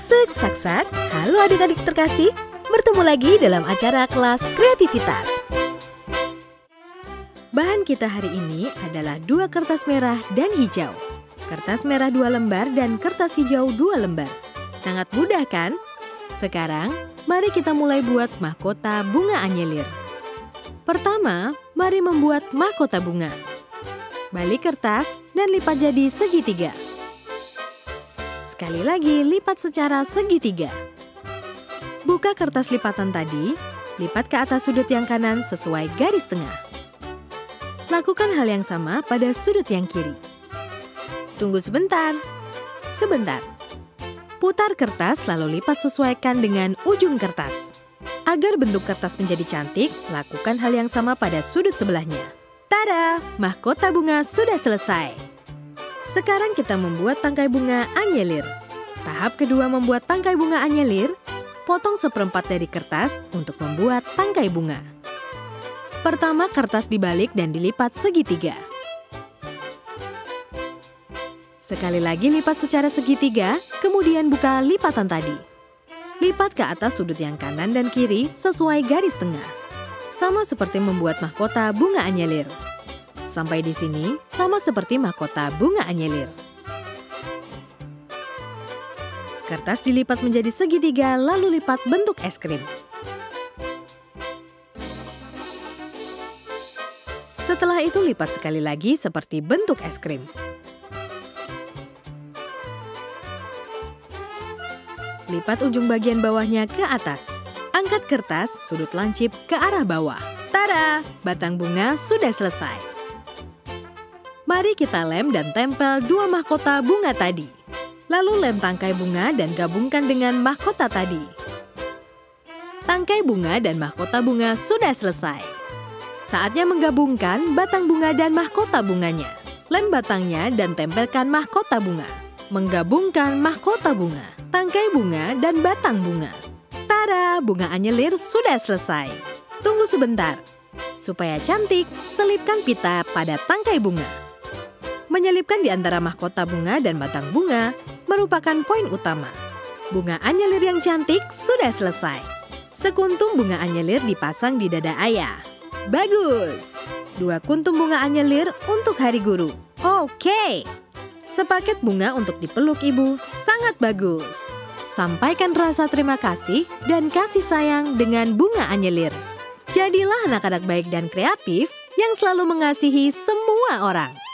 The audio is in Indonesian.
sak-sak, halo adik-adik terkasih, bertemu lagi dalam acara kelas kreativitas. Bahan kita hari ini adalah dua kertas merah dan hijau. Kertas merah dua lembar dan kertas hijau dua lembar. Sangat mudah kan? Sekarang, mari kita mulai buat mahkota bunga anyelir. Pertama, mari membuat mahkota bunga. Balik kertas dan lipat jadi segitiga. Sekali lagi, lipat secara segitiga. Buka kertas lipatan tadi, lipat ke atas sudut yang kanan sesuai garis tengah. Lakukan hal yang sama pada sudut yang kiri. Tunggu sebentar. Sebentar. Putar kertas lalu lipat sesuaikan dengan ujung kertas. Agar bentuk kertas menjadi cantik, lakukan hal yang sama pada sudut sebelahnya. Tada! Mahkota bunga sudah selesai. Sekarang kita membuat tangkai bunga anyelir. Tahap kedua membuat tangkai bunga anyelir, potong seperempat dari kertas untuk membuat tangkai bunga. Pertama kertas dibalik dan dilipat segitiga. Sekali lagi lipat secara segitiga, kemudian buka lipatan tadi. Lipat ke atas sudut yang kanan dan kiri sesuai garis tengah. Sama seperti membuat mahkota bunga anyelir. Sampai di sini, sama seperti mahkota bunga anyelir. Kertas dilipat menjadi segitiga lalu lipat bentuk es krim. Setelah itu lipat sekali lagi seperti bentuk es krim. Lipat ujung bagian bawahnya ke atas. Angkat kertas sudut lancip ke arah bawah. Tada! Batang bunga sudah selesai. Mari kita lem dan tempel dua mahkota bunga tadi. Lalu lem tangkai bunga dan gabungkan dengan mahkota tadi. Tangkai bunga dan mahkota bunga sudah selesai. Saatnya menggabungkan batang bunga dan mahkota bunganya. Lem batangnya dan tempelkan mahkota bunga. Menggabungkan mahkota bunga, tangkai bunga, dan batang bunga. Tara, bunga anyelir sudah selesai. Tunggu sebentar. Supaya cantik, selipkan pita pada tangkai bunga. Menyelipkan di antara mahkota bunga dan batang bunga merupakan poin utama. Bunga anyelir yang cantik sudah selesai. Sekuntum bunga anyelir dipasang di dada ayah. Bagus! Dua kuntum bunga anyelir untuk hari guru. Oke! Sepaket bunga untuk dipeluk ibu sangat bagus. Sampaikan rasa terima kasih dan kasih sayang dengan bunga anyelir. Jadilah anak-anak baik dan kreatif yang selalu mengasihi semua orang.